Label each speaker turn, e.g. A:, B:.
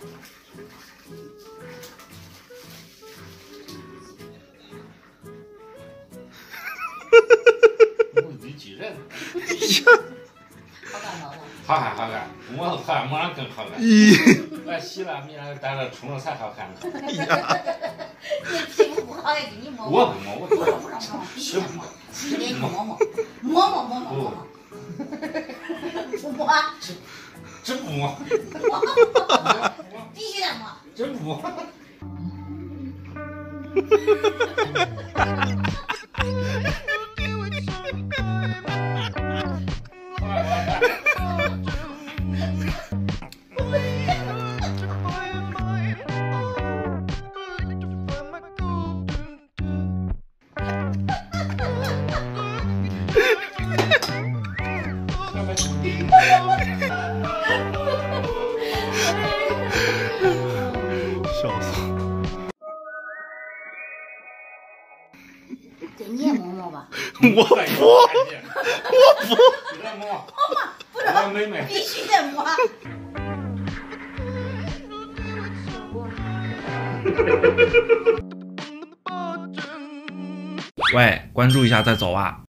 A: 哈哈哈哈！人，
B: 好看好看，
A: 好看好看，我好看，更好看。我洗了，明天带了冲上才好看。哎
C: 呀，
B: 你不好，给你摸。
A: 我不摸，我
B: 不让
A: 摸，
B: 摸，摸摸摸摸摸摸。不 摸，
A: 真不摸。真不。
C: 我不，
A: 我不，你来摸，我 妹妹。
B: 必须得摸。
C: 喂，关注一下再走啊！